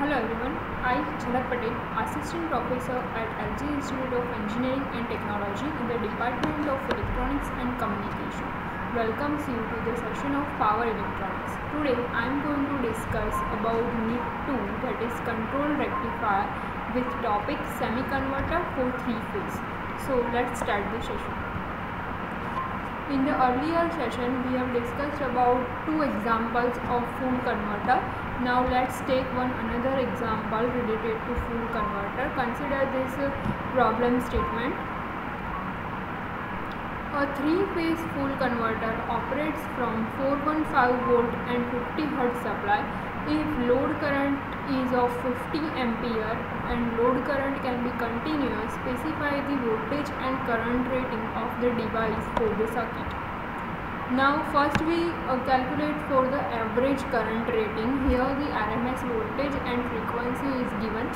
Hello everyone, I Jhalak Patel, Assistant Professor at LJ Institute of Engineering and Technology in the Department of Electronics and Communication. Welcomes you to the session of Power Electronics. Today I am going to discuss about NIC 2 that is Control Rectifier with topic Semi-converter for 3 phase. So let's start the session. In the earlier session, we have discussed about two examples of full converter. Now let's take one another example related to full converter. Consider this uh, problem statement. A three-phase full converter operates from 415 volt and 50 hertz supply if load current is of 50 ampere and load current can be continuous specify the voltage and current rating of the device for the circuit now first we uh, calculate for the average current rating. Here the rms voltage and frequency is given.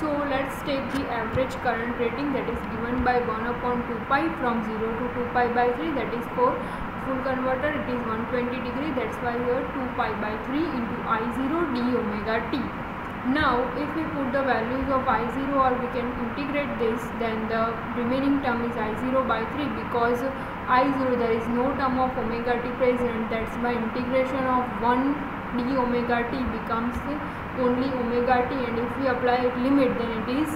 So let's take the average current rating that is given by 1 upon 2 pi from 0 to 2 pi by 3 that is for full converter it is 120 degree that's why here 2 pi by 3 into i0 d omega t. Now if we put the values of i0 or we can integrate this then the remaining term is i0 by 3 because i0 there is no term of omega t present. That's why integration of 1 d omega t becomes only omega t. And if we apply it limit then it is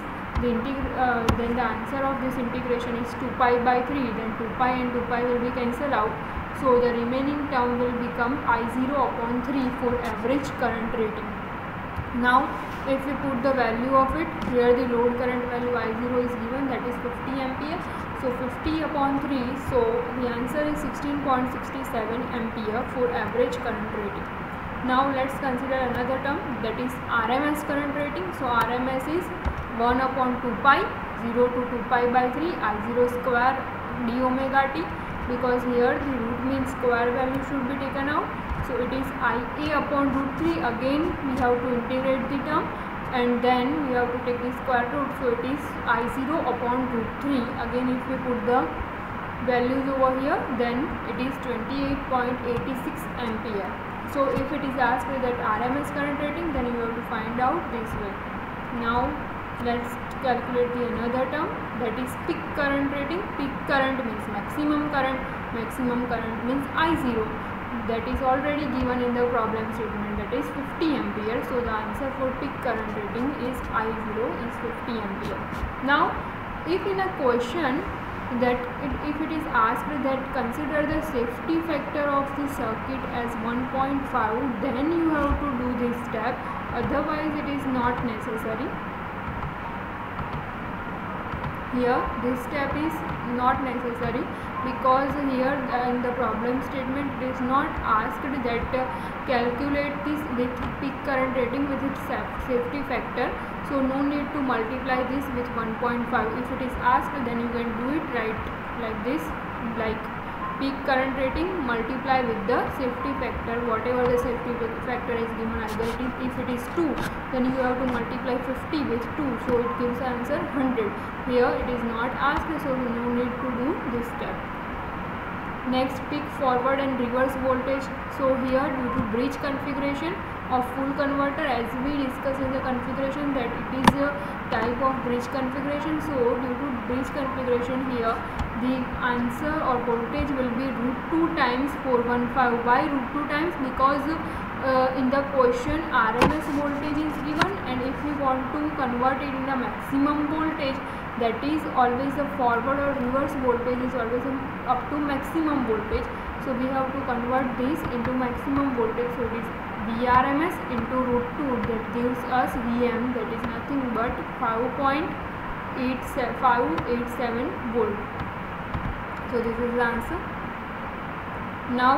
the uh, then the answer of this integration is 2 pi by 3 then 2 pi and 2 pi will be cancelled out. So the remaining term will become i0 upon 3 for average current rating. Now if we put the value of it here the load current value i0 is given that is 50 ampere so 50 upon 3 so the answer is 16.67 ampere for average current rating. Now let's consider another term that is rms current rating. So rms is 1 upon 2 pi 0 to 2 pi by 3 i0 square d omega t because here the root mean square value should be taken out. So it is ia upon root 3 again we have to integrate the term and then we have to take the square root. So it is i0 upon root 3 again if we put the values over here then it is 28.86 ampere. So if it is asked that rms current rating then you have to find out this way. Now let's calculate the another term. That is peak current rating. Peak current means maximum current. Maximum current means i0 that is already given in the problem statement that is 50 ampere. So the answer for peak current rating is i0 is 50 ampere. Now if in a question that it, if it is asked that consider the safety factor of the circuit as 1.5 then you have to do this step. Otherwise it is not necessary. Here this step is not necessary because here in the problem statement it is not asked that uh, calculate this with peak current rating with its safety factor. So no need to multiply this with 1.5 if it is asked then you can do it right like this like peak current rating multiply with the safety factor. Whatever the safety factor is given either if it is 2 then you have to multiply 50 with 2 so it gives answer 100 here it is not asked so no need to do this step next peak forward and reverse voltage. So here due to bridge configuration of full converter as we discussed in the configuration that it is a type of bridge configuration. So due to bridge configuration here the answer or voltage will be root 2 times 415 why root 2 times? Because uh, in the question RMS voltage is given and if we want to convert it in the maximum voltage that is always the forward or reverse voltage is always up to maximum voltage. So we have to convert this into maximum voltage. So it is VRMS into root 2 that gives us VM that is nothing but 5.587 volt. So this is the answer. Now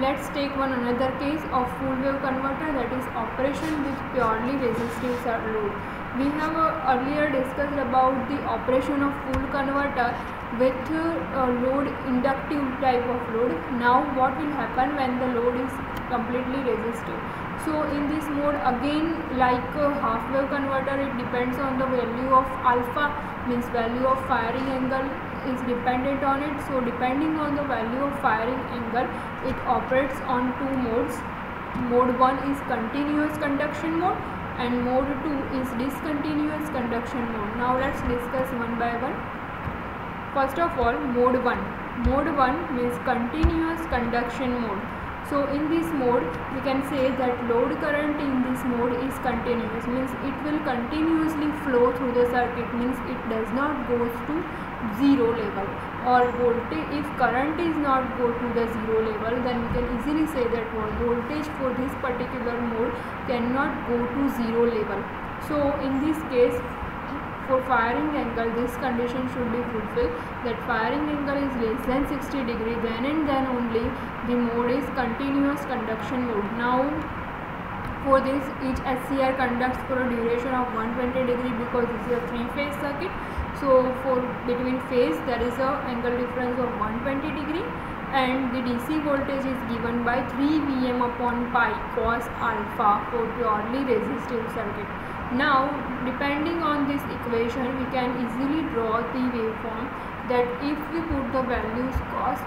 let's take one another case of full wave converter that is operation with purely resistive load we have uh, earlier discussed about the operation of full converter with uh, load inductive type of load. Now what will happen when the load is completely resistive so in this mode again like uh, half wave converter it depends on the value of alpha means value of firing angle is dependent on it. So depending on the value of firing angle it operates on two modes. Mode 1 is continuous conduction mode and mode 2 is discontinuous conduction mode. Now let's discuss one by one. First of all mode 1 mode 1 means continuous conduction mode so in this mode we can say that load current in this mode is continuous. Means it will continuously flow through the circuit. Means it does not goes to zero level. Or voltage if current is not go to the zero level then we can easily say that voltage for this particular mode cannot go to zero level. So in this case for firing angle this condition should be fulfilled that firing angle is less than 60 degree then and then only the mode is continuous conduction mode now for this each SCR conducts for a duration of 120 degree because this is a three phase circuit so for between phase there is a angle difference of 120 degree and the DC voltage is given by 3 Vm upon pi cos alpha for purely resistive circuit. Now depending on this equation we can easily draw the waveform that if we put the values cos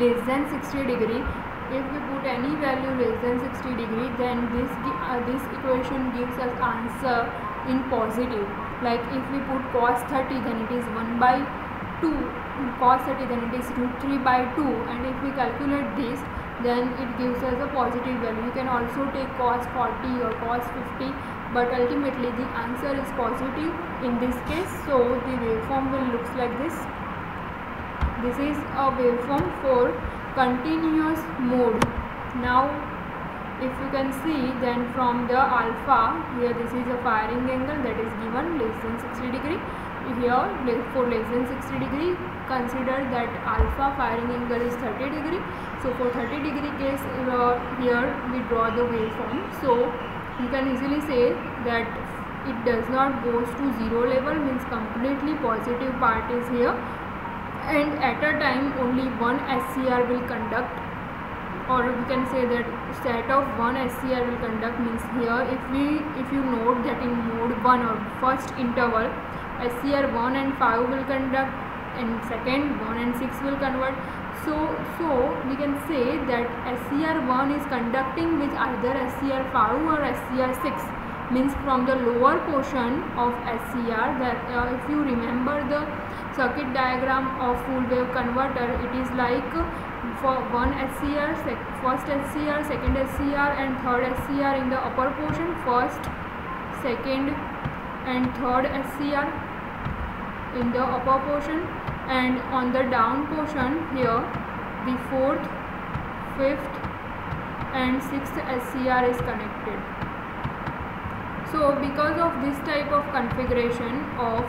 less than 60 degree if we put any value less than 60 degree then this uh, this equation gives us answer in positive. Like if we put cos 30 then it is 1 by 2 cos 30 then it is root 3 by 2 and if we calculate this then it gives us a positive value. You can also take cos 40 or cos 50 but ultimately the answer is positive in this case. So the waveform will looks like this. This is a waveform for continuous mode. Now if you can see then from the alpha here this is a firing angle that is given less than 60 degree. Here for less than 60 degree consider that alpha firing angle is 30 degree so for 30 degree case uh, here we draw the waveform. So you can easily say that it does not goes to zero level means completely positive part is here. And at a time only one SCR will conduct or we can say that set of one SCR will conduct means here. If we if you note that in mode 1 or first interval SCR 1 and 5 will conduct and second 1 and 6 will convert so so we can say that SCR 1 is conducting with either SCR 5 or SCR 6 means from the lower portion of SCR that uh, if you remember the circuit diagram of full wave converter it is like for one SCR, first SCR, second SCR and third SCR in the upper portion, first, second and third SCR in the upper portion and on the down portion here the fourth, fifth and sixth SCR is connected. So because of this type of configuration of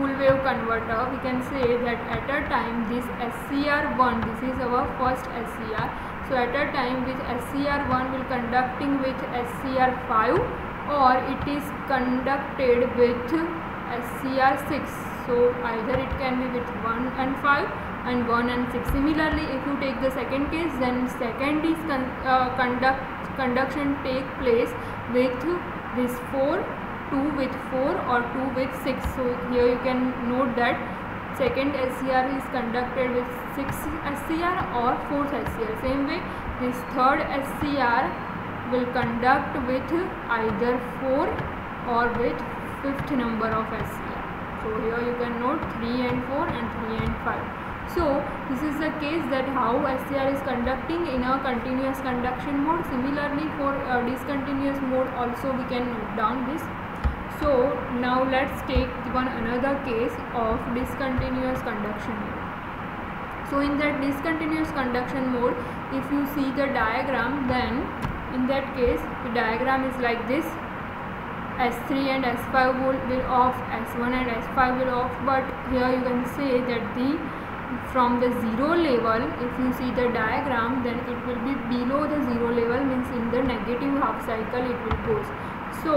full wave converter we can say that at a time this SCR1 this is our first SCR so at a time this SCR1 will conducting with SCR5 or it is conducted with SCR6 so either it can be with 1 and 5 and 1 and 6 similarly if you take the second case then second is con uh, conduct conduction take place with this 4 2 with 4 or 2 with 6 so here you can note that second SCR is conducted with 6 SCR or 4th SCR same way this third SCR will conduct with either 4 or with fifth number of SCR so here you can note 3 and 4 and 3 and 5 so this is the case that how SCR is conducting in a continuous conduction mode. Similarly for a discontinuous mode also we can note down this. So now let's take one another case of discontinuous conduction mode. So in that discontinuous conduction mode, if you see the diagram then in that case the diagram is like this S3 and S5 will, will off, S1 and S5 will off but here you can say that the from the zero level if you see the diagram then it will be below the zero level means in the negative half cycle it will goes. So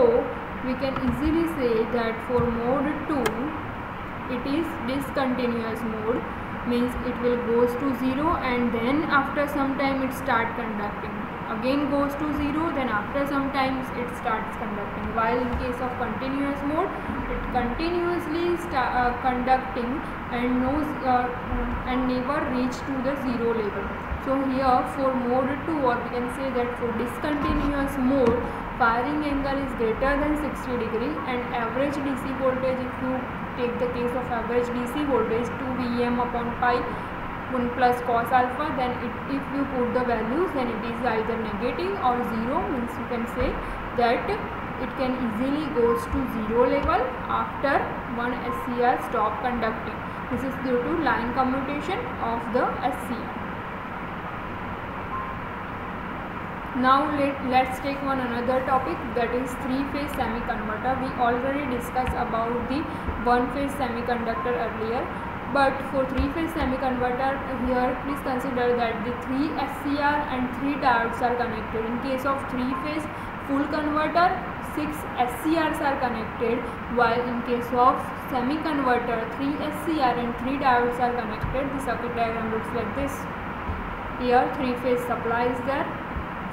we can easily say that for mode 2 it is discontinuous mode means it will goes to 0 and then after some time it start conducting again goes to 0 then after some times it starts conducting. While in case of continuous mode it continuously uh, conducting and knows uh, and never reach to the zero level. So here for mode 2 or we can say that for discontinuous mode firing angle is greater than 60 degree and average DC voltage if you take the case of average DC voltage 2 Vm upon pi 1 plus cos alpha then it, if you put the values then it is either negative or 0 means you can say that it can easily goes to 0 level after one SCR stop conducting. This is due to line commutation of the SCR. Now let, let's take one another topic that is three phase semiconverter. We already discussed about the one phase semiconverter earlier but for three phase semiconverter here please consider that the three SCR and three diodes are connected. In case of three phase full converter 6 SCRs are connected while in case of semi-converter 3 SCR and 3 diodes are connected. The circuit diagram looks like this. Here 3 phase supply is there.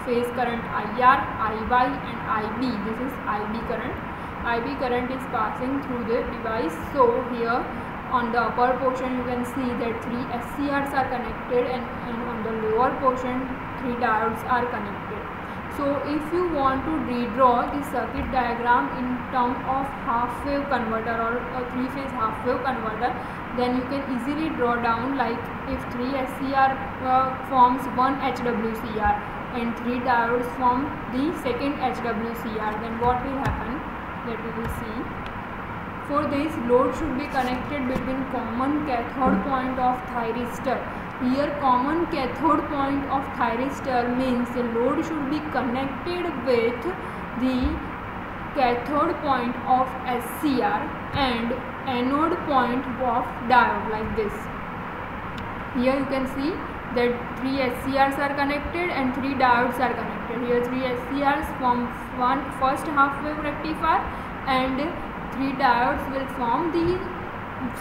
Phase current IR, IY and IB. This is IB current. IB current is passing through the device. So here on the upper portion you can see that 3 SCRs are connected and, and on the lower portion 3 diodes are connected. So if you want to redraw the circuit diagram in term of half wave converter or a three phase half wave converter then you can easily draw down like if 3 SCR uh, forms one HWCR and 3 diodes form the second HWCR then what will happen that we will see. For this load should be connected between common cathode point of thyristor here common cathode point of thyristor means the load should be connected with the cathode point of SCR and anode point of diode like this. Here you can see that 3 SCRs are connected and 3 diodes are connected. Here 3 SCRs form one first half wave rectifier and 3 diodes will form the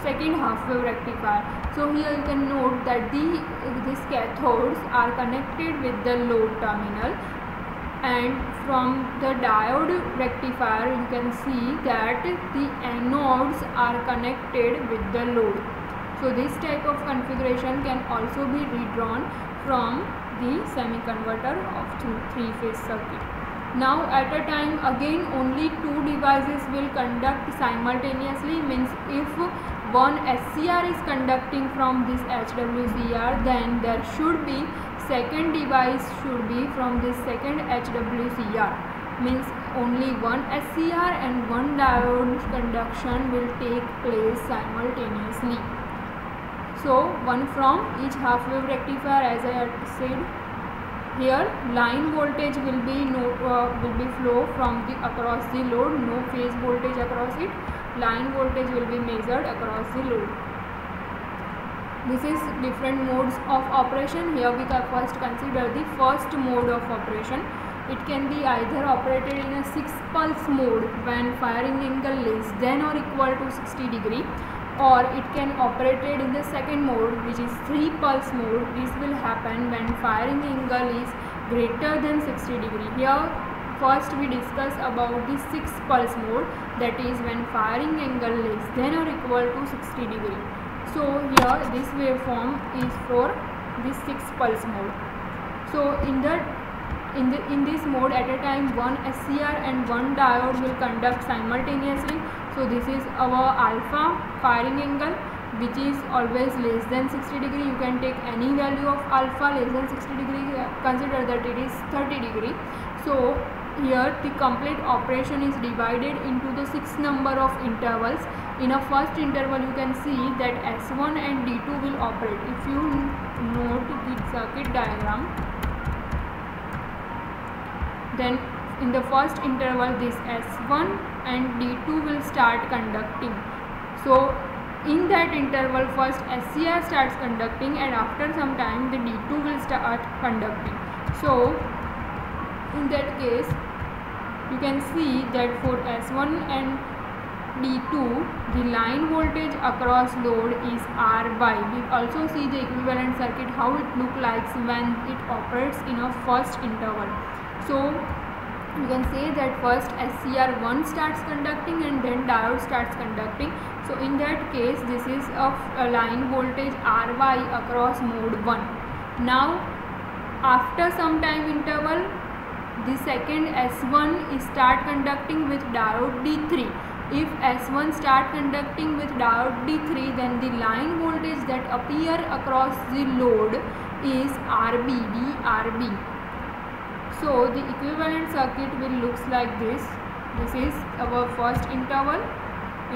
second half wave rectifier. So here you can note that the these cathodes are connected with the load terminal and from the diode rectifier you can see that the anodes are connected with the load. So this type of configuration can also be redrawn from the semiconverter of three phase circuit. Now at a time again only two devices will conduct simultaneously means if one SCR is conducting from this HWCR then there should be second device should be from this second HWCR means only one SCR and one diode conduction will take place simultaneously. So one from each half wave rectifier as I had said here line voltage will be no uh, will be flow from the across the load no phase voltage across it. Line voltage will be measured across the load. This is different modes of operation. Here we can first consider the first mode of operation. It can be either operated in a 6 pulse mode when firing angle less than or equal to 60 degree or it can operated in the second mode which is 3 pulse mode. This will happen when firing angle is greater than 60 degree. Here first we discuss about the 6 pulse mode that is when firing angle less than or equal to 60 degree. So here this waveform is for this 6 pulse mode. So in the in the in this mode at a time one SCR and one diode will conduct simultaneously so this is our alpha firing angle which is always less than 60 degree. You can take any value of alpha less than 60 degree uh, consider that it is 30 degree. So here the complete operation is divided into the six number of intervals. In a first interval you can see that S1 and D2 will operate. If you note the circuit diagram then in the first interval this S1 and D2 will start conducting. So in that interval first SCR starts conducting and after some time the D2 will start conducting. So in that case you can see that for S1 and D2 the line voltage across load is RY. We also see the equivalent circuit how it looks like when it operates in a first interval. So you can say that first SCR1 starts conducting and then diode starts conducting. So in that case this is of a line voltage RY across mode 1. Now after some time interval the second S1 is start conducting with diode D3 if S1 start conducting with diode D3 then the line voltage that appear across the load is RB so the equivalent circuit will looks like this this is our first interval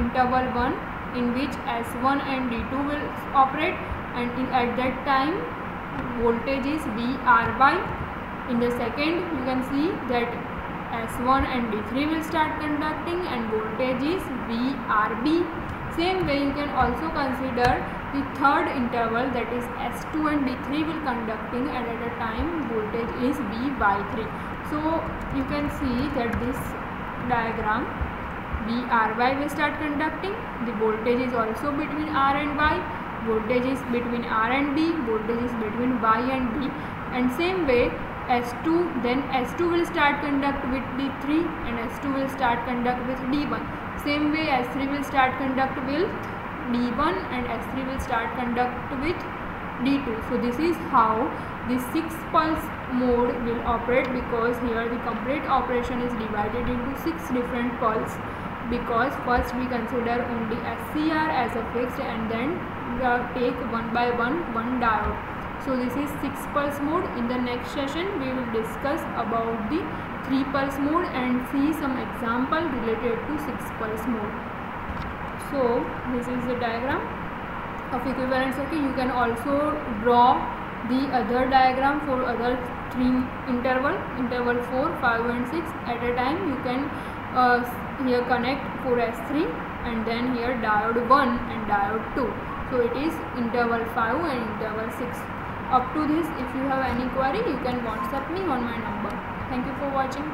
interval 1 in which S1 and D2 will operate and in, at that time voltage is VR by in the second you can see that S1 and D3 will start conducting and voltage is VRB. Same way you can also consider the third interval that is S2 and D3 will conducting and at a time voltage is V by 3. So you can see that this diagram VRY will start conducting. The voltage is also between R and Y. Voltage is between R and B. Voltage is between Y and B. And same way S2 then S2 will start conduct with D3 and S2 will start conduct with D1 same way S3 will start conduct with D1 and S3 will start conduct with D2 so this is how the 6 pulse mode will operate because here the complete operation is divided into 6 different pulse because first we consider only SCR as a fixed and then take one by one one diode. So this is 6 pulse mode. In the next session we will discuss about the 3 pulse mode and see some example related to 6 pulse mode so this is the diagram of equivalent circuit you can also draw the other diagram for other three interval interval 4 5 and 6 at a time you can uh, here connect for s3 and then here diode 1 and diode 2 so it is interval 5 and interval 6 up to this if you have any query you can whatsapp me on my number. Thank you for watching